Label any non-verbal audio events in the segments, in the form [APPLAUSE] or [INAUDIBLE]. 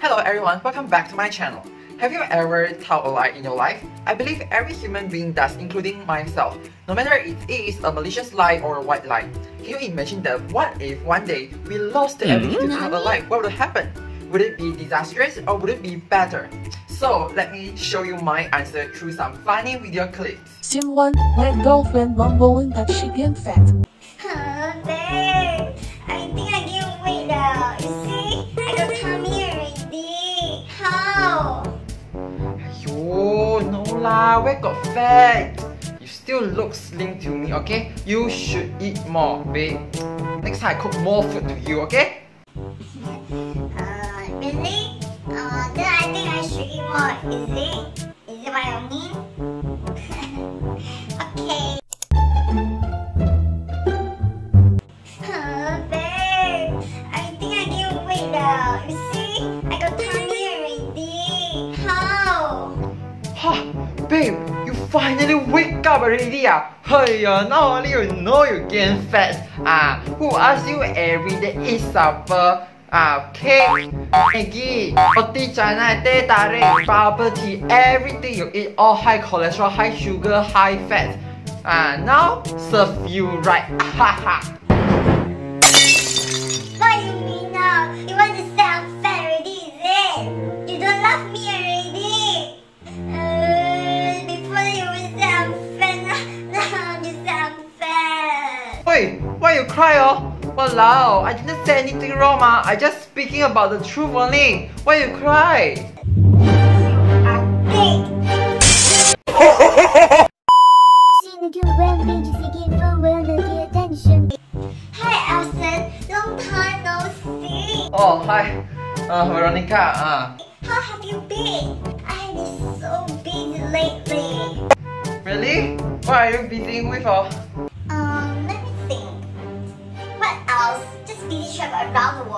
Hello everyone, welcome back to my channel. Have you ever told a lie in your life? I believe every human being does, including myself, no matter if it is a malicious lie or a white lie. Can you imagine that what if one day we lost mm-hmm. the ability to tell a lie? What would happen? Would it be disastrous or would it be better? So let me show you my answer through some funny video clips. Scene 1 My girlfriend mumbling that she gained fat. Lah, where got fat? You still look slim to me, okay? You should eat more, babe. Next time I cook more food to you, okay? Uh, really? Uh, then I think I should eat more. Is it? Is it what I mean? Finally wake up already ah. Hey, uh, not only you know you gain fat, ah, who ask you every day eat supper? Ah, cake, Maggi, roti canai, teh tarik, bubble tea, everything you eat all high cholesterol, high sugar, high fat. Ah, now serve you right. [LAUGHS] Ha why you cry oh? Walao, I didn't say anything wrong ma. I just speaking about the truth only. Why you cry? I'm big. Seen the two rampages [LAUGHS] again for well the attention. Hi, Elson. Long time no see. Oh, hi. Uh, Veronica, uh. How have you been? I have been so busy lately. Really? What are you busy with oh?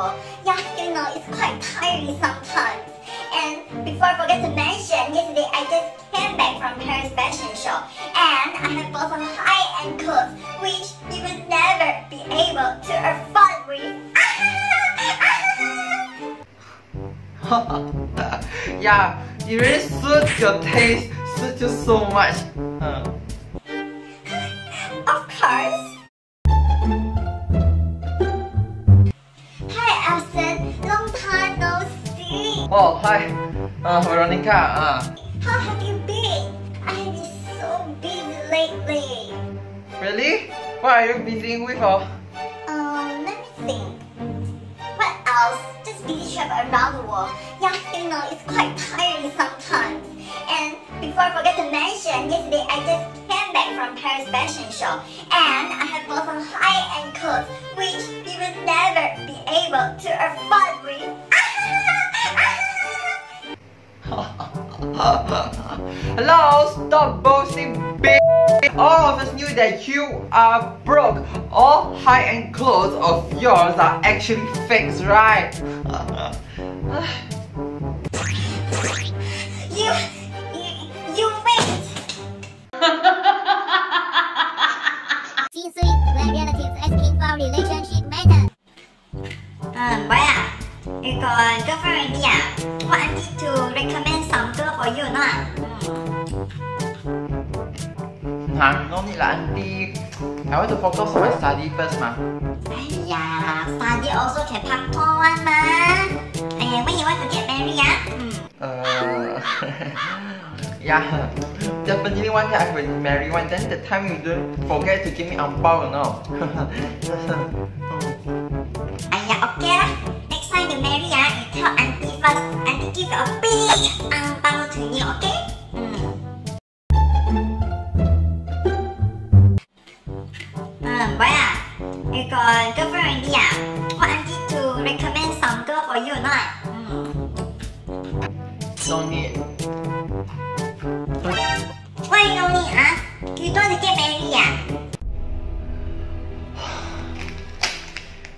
Yeah, you know, it's quite tiring sometimes. And before I forget to mention, yesterday I just came back from Paris fashion show. And I have bought some high-end clothes, which you will never be able to afford with. [LAUGHS] yeah, it really suits your taste, suits you so much. Uh. of course. See. Oh, hi. Uh, Veronica, uh. How have you been? I have been so busy lately. Really? What are you busy with oh? Um, let me think. What else? Just busy travel around the world. Yeah, you know, it's quite tiring sometimes. And before I forget to mention, yesterday I just came back from Paris fashion show. And I have bought some high-end clothes, which you will never be able to afford with. [LAUGHS] Hello, stop boasting, bitch. All of us knew that you are broke. All high-end clothes of yours are actually fakes, right? [LAUGHS] you, you, you wait. Scene 3 Where relatives asking for relationship matter. Um, boy à, you got different idea. What I to recommend some girl for you not? Hmm. Nah, no need lah auntie. I want to focus on my study first ma. Aiyah, study also can pak tor one ma. Aiyah, when you want to get married ah? Uh, [LAUGHS] yeah, definitely one day I will marry one. Then the time you don't forget to give me ang bao, no. [LAUGHS] Aiyah, okay lah but I will give you a big angbao to me, okay? 음, 음 뭐야? 이거 girlfriend이야. Wanted to recommend some girl for you, not? 음. No need. Why no need? Ah, you don't get married, 야.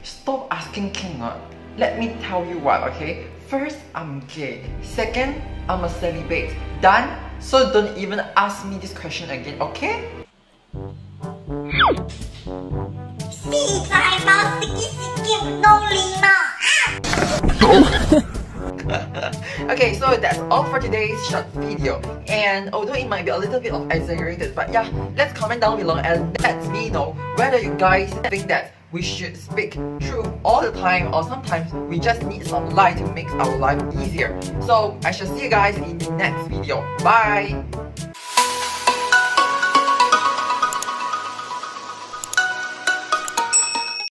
Stop asking King. Uh, let me tell you what, okay? First, I'm gay. Second, I'm a celibate. Done? So don't even ask me this question again, okay? [LAUGHS] okay, so that's all for today's short video. And although it might be a little bit of exaggerated, but yeah, let's comment down below and let me know whether you guys think that we should speak truth all the time or sometimes we just need some lie to make our life easier. So I shall see you guys in the next video. Bye!